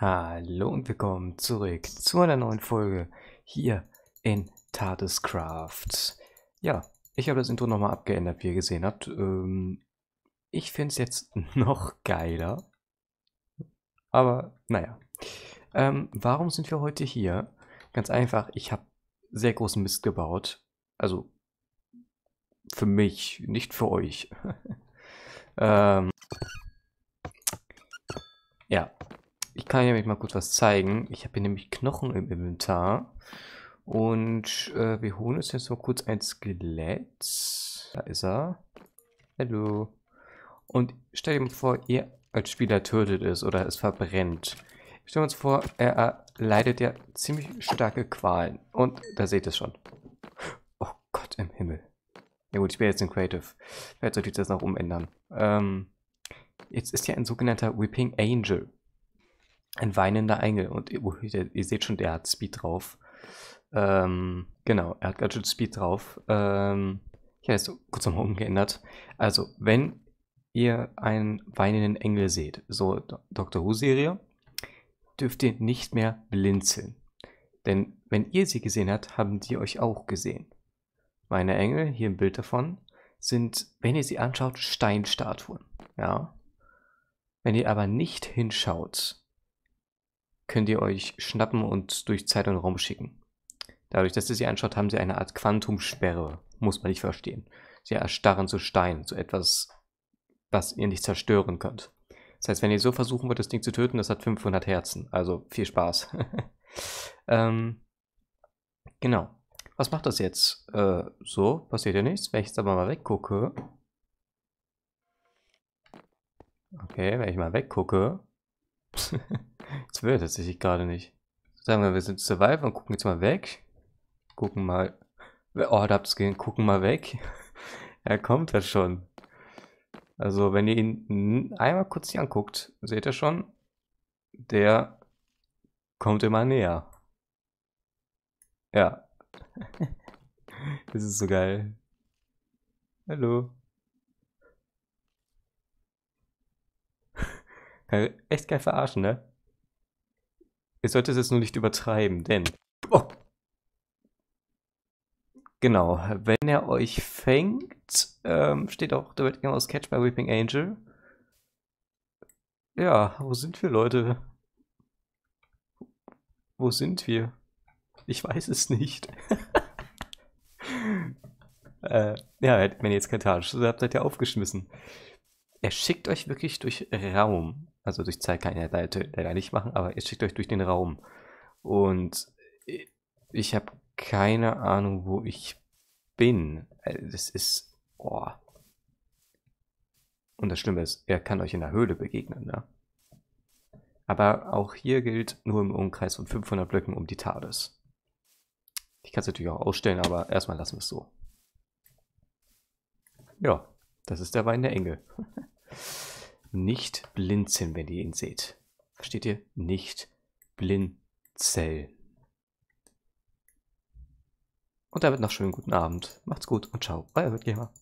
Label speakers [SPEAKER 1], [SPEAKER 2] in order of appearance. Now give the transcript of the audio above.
[SPEAKER 1] Hallo und willkommen zurück zu einer neuen Folge hier in TARDIScraft. Ja, ich habe das Intro nochmal abgeändert, wie ihr gesehen habt. Ähm, ich finde es jetzt noch geiler. Aber naja. Ähm, warum sind wir heute hier? Ganz einfach, ich habe sehr großen Mist gebaut. Also für mich, nicht für euch. ähm, ja, ich kann euch mal kurz was zeigen. Ich habe hier nämlich Knochen im Inventar. Und äh, wir holen uns jetzt mal kurz ein Skelett. Da ist er. Hallo. Und stell dir mal vor, ihr als Spieler tötet es oder es verbrennt. Stellen wir uns vor, er leidet ja ziemlich starke Qualen. Und da seht ihr es schon. Oh Gott im Himmel. Ja gut, ich bin jetzt in Creative. Vielleicht sollte ich das noch umändern. Ähm, jetzt ist ja ein sogenannter Whipping Angel. Ein weinender Engel. Und ihr, ihr seht schon, der hat Speed drauf. Ähm, genau, er hat ganz schön Speed drauf. Ähm, ich habe es kurz nochmal umgeändert. Also, wenn ihr einen weinenden Engel seht, so Dr. Who-Serie, dürft ihr nicht mehr blinzeln. Denn wenn ihr sie gesehen habt, haben die euch auch gesehen. Meine Engel, hier ein Bild davon, sind, wenn ihr sie anschaut, Steinstatuen. Ja. Wenn ihr aber nicht hinschaut, könnt ihr euch schnappen und durch Zeit und Raum schicken. Dadurch, dass ihr sie anschaut, haben sie eine Art Quantumsperre. Muss man nicht verstehen. Sie erstarren zu Stein, zu etwas, was ihr nicht zerstören könnt. Das heißt, wenn ihr so versuchen wollt, das Ding zu töten, das hat 500 Herzen. Also viel Spaß. ähm, genau. Was macht das jetzt? Äh, so, passiert ja nichts. Wenn ich jetzt aber mal weggucke. Okay, wenn ich mal weggucke. Will tatsächlich gerade nicht. Sagen wir, wir sind Survivor und gucken jetzt mal weg. Gucken mal. Oh, da habt ihr es gesehen. Gucken mal weg. er kommt ja schon. Also, wenn ihr ihn einmal kurz hier anguckt, seht ihr schon, der kommt immer näher. Ja. das ist so geil. Hallo. Echt geil verarschen, ne? Ihr solltet es jetzt nur nicht übertreiben, denn... Oh. Genau, wenn er euch fängt, ähm, steht auch der Wettgang aus Catch by Weeping Angel. Ja, wo sind wir, Leute? Wo sind wir? Ich weiß es nicht. äh, ja, wenn ihr jetzt kein Tarnschutz habt, seid ihr aufgeschmissen. Er schickt euch wirklich durch Raum. Also durch Zeit kann er leider nicht machen, aber er schickt euch durch den Raum. Und ich habe keine Ahnung, wo ich bin. Äh, das ist... Oh. Und das Schlimme ist, er kann euch in der Höhle begegnen, ne? Aber auch hier gilt nur im Umkreis von 500 Blöcken um die TARDIS. Ich kann es natürlich auch ausstellen, aber erstmal lassen wir es so. Ja, das ist der Wein der Engel. Nicht blinzeln, wenn ihr ihn seht. Versteht ihr? Nicht blinzeln. Und damit noch schönen guten Abend. Macht's gut und ciao. Euer Gamer.